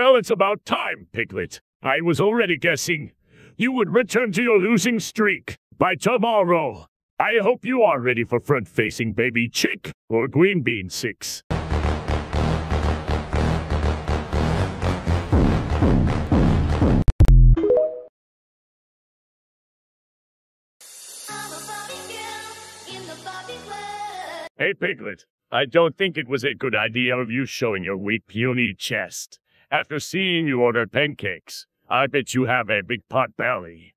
Well, it's about time, Piglet. I was already guessing you would return to your losing streak by tomorrow. I hope you are ready for front-facing baby chick or green bean six. I'm a Barbie girl in the Barbie world. Hey, Piglet. I don't think it was a good idea of you showing your weak, puny chest. After seeing you order pancakes, I bet you have a big pot belly.